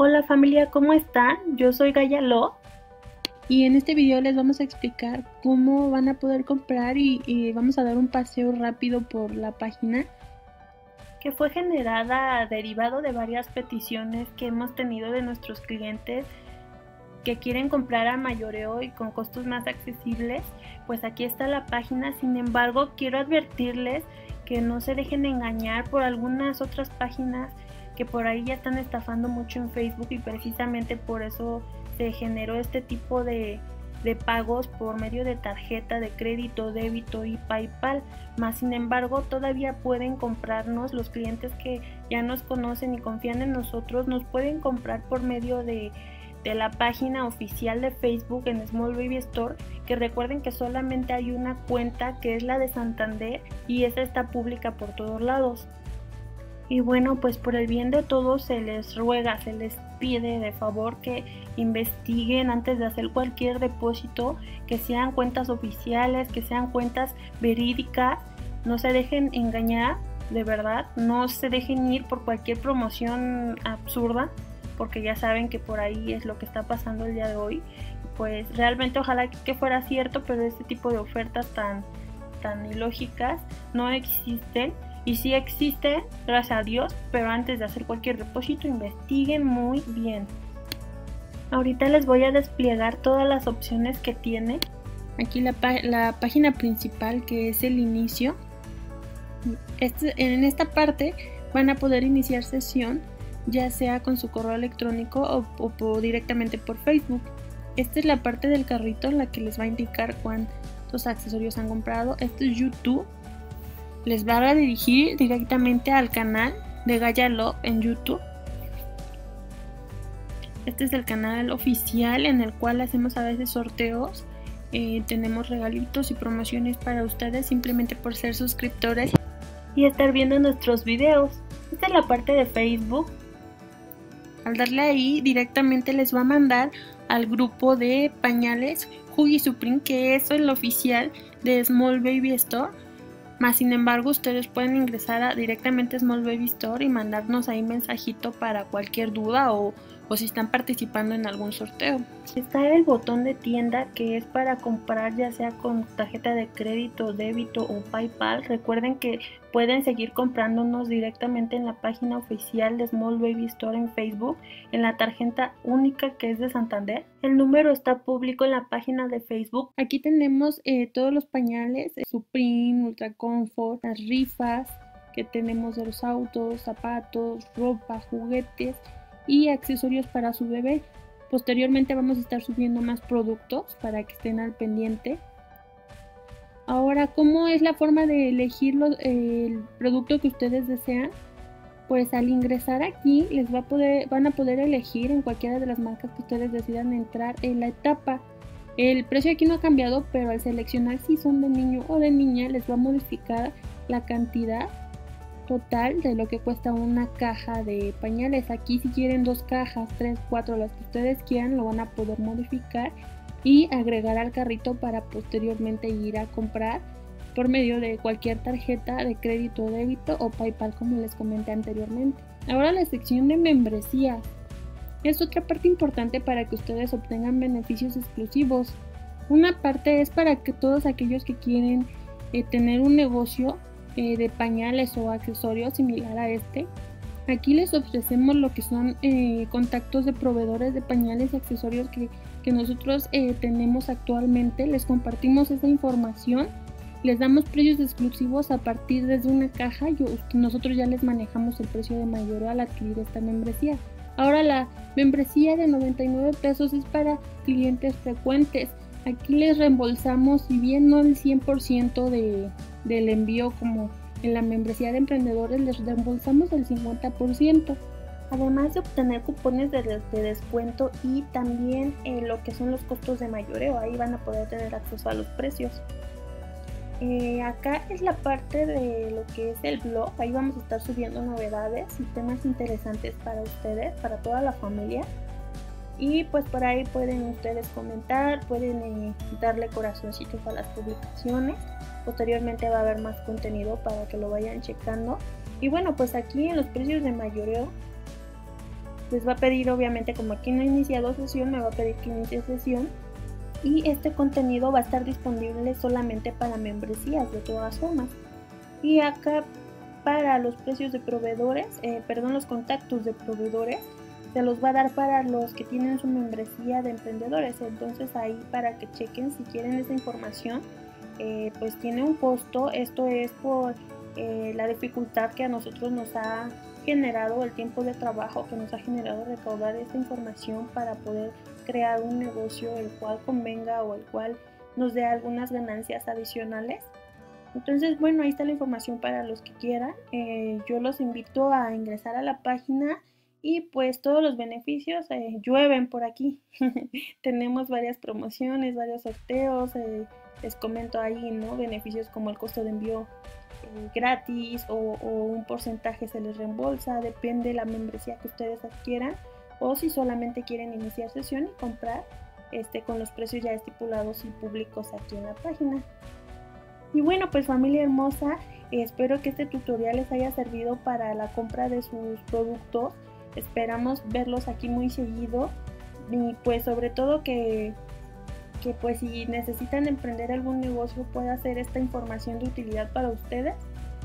Hola familia, ¿cómo están? Yo soy Gaya Lo y en este video les vamos a explicar cómo van a poder comprar y, y, vamos a dar un paseo rápido por la página que fue generada derivado de varias peticiones que hemos tenido de nuestros clientes que quieren comprar a mayoreo y con costos más accesibles, pues aquí está la página. Sin embargo, quiero advertirles que no se dejen engañar por algunas otras páginas que por ahí ya están estafando mucho en Facebook y precisamente por eso se generó este tipo de, de pagos por medio de tarjeta de crédito, débito y PayPal. Más sin embargo, todavía pueden comprarnos los clientes que ya nos conocen y confían en nosotros, nos pueden comprar por medio de, de la página oficial de Facebook en Small Baby Store, que recuerden que solamente hay una cuenta que es la de Santander y esa está pública por todos lados. Y bueno, pues por el bien de todos se les ruega, se les pide de favor que investiguen antes de hacer cualquier depósito, que sean cuentas oficiales, que sean cuentas verídicas, no se dejen engañar, de verdad, no se dejen ir por cualquier promoción absurda, porque ya saben que por ahí es lo que está pasando el día de hoy. Pues realmente ojalá que fuera cierto, pero este tipo de ofertas tan, tan ilógicas no existen y sí existe, gracias a Dios, pero antes de hacer cualquier depósito investiguen muy bien. Ahorita les voy a desplegar todas las opciones que tiene. Aquí la, la página principal que es el inicio. Este, en esta parte van a poder iniciar sesión ya sea con su correo electrónico o, o, directamente por Facebook. Esta es la parte del carrito en la que les va a indicar cuántos accesorios han comprado. Esto es YouTube les va a dirigir directamente al canal de Gaia Love en YouTube. Este es el canal oficial en el cual hacemos a veces sorteos. Eh, tenemos regalitos y promociones para ustedes simplemente por ser suscriptores y estar viendo nuestros videos. Esta es la parte de Facebook. Al darle ahí directamente les va a mandar al grupo de pañales Huggy Supreme que es el oficial de Small Baby Store más sin embargo, ustedes pueden ingresar a, directamente a Small Baby Store y mandarnos ahí mensajito para cualquier duda o, o si están participando en algún sorteo. Está el botón de tienda que es para comprar ya sea con tarjeta de crédito, débito o PayPal. Recuerden que pueden seguir comprándonos directamente en la página oficial de Small Baby Store en Facebook, en la tarjeta única que es de Santander. El número está público en la página de Facebook. Aquí tenemos eh, todos los pañales, eh, Supreme, Ultra Comfort, las rifas que tenemos de los autos, zapatos, ropa, juguetes y accesorios para su bebé. Posteriormente vamos a estar subiendo más productos para que estén al pendiente. Ahora, ¿cómo es la forma de elegir el producto que ustedes desean? Pues al ingresar aquí les va a poder, van a poder elegir en cualquiera de las marcas que ustedes decidan entrar en la etapa. El precio aquí no ha cambiado, pero al seleccionar si son de niño o de niña les va a modificar la cantidad total de lo que cuesta una caja de pañales. Aquí si quieren dos cajas, tres, cuatro, las que ustedes quieran, lo van a poder modificar y agregar al carrito para posteriormente ir a comprar por medio de cualquier tarjeta de crédito o débito o PayPal como les comenté anteriormente. Ahora la sección de membresía es otra parte importante para que ustedes obtengan beneficios exclusivos. Una parte es para que todos aquellos que quieren eh, tener un negocio eh, de pañales o accesorios similar a este. Aquí les ofrecemos lo que son eh, contactos de proveedores de pañales y accesorios que, que nosotros eh, tenemos actualmente. Les compartimos esa información. Les damos precios exclusivos a partir desde una caja. Yo, nosotros ya les manejamos el precio de mayor al adquirir esta membresía. Ahora la membresía de 99 pesos es para clientes frecuentes. Aquí les reembolsamos, si bien no el 100% de, del envío como en la membresía de emprendedores les reembolsamos el 50%. Además de obtener cupones de, descuento y también eh, lo que son los costos de mayoreo, ahí van a poder tener acceso a los precios. Eh, acá es la parte de lo que es el blog, ahí vamos a estar subiendo novedades y temas interesantes para ustedes, para toda la familia. Y pues por ahí pueden ustedes comentar, pueden eh, darle corazoncitos a las publicaciones. Posteriormente va a haber más contenido para que lo vayan checando. Y bueno, pues aquí en los precios de mayoreo les va a pedir obviamente como aquí no he iniciado sesión, me va a pedir que inicie sesión y este contenido va a estar disponible solamente para membresías de todas formas. Y acá para los precios de proveedores, eh, perdón, los contactos de proveedores, se los va a dar para los que tienen su membresía de emprendedores. Entonces ahí para que chequen si quieren esa información, eh, pues tiene un costo. Esto es por eh, la dificultad que a nosotros nos ha generado, el tiempo de trabajo que nos ha generado recaudar esta información para poder crear un negocio el cual convenga o el cual nos dé algunas ganancias adicionales. Entonces, bueno, ahí está la información para los que quieran. Eh, yo los invito a ingresar a la página y pues todos los beneficios eh, llueven por aquí. Tenemos varias promociones, varios sorteos. Eh, les comento ahí, ¿no? Beneficios como el costo de envío gratis o, o, un porcentaje se les reembolsa, depende de la membresía que ustedes adquieran o si solamente quieren iniciar sesión y comprar este, con los precios ya estipulados y públicos aquí en la página. Y bueno, pues familia hermosa, espero que este tutorial les haya servido para la compra de sus productos. Esperamos verlos aquí muy seguido y pues sobre todo que, que pues si necesitan emprender algún negocio pueda ser esta información de utilidad para ustedes.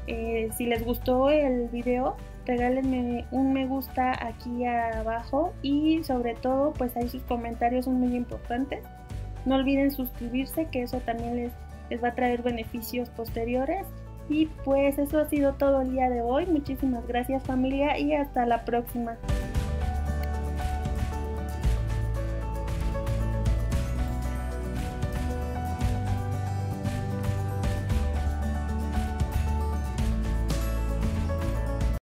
Eh, si les gustó el video, regálenme un me gusta aquí abajo y sobre todo pues ahí sus comentarios son muy importantes. No olviden suscribirse que eso también les, les va a traer beneficios posteriores. Y pues eso ha sido todo el día de hoy. Muchísimas gracias familia y hasta la próxima.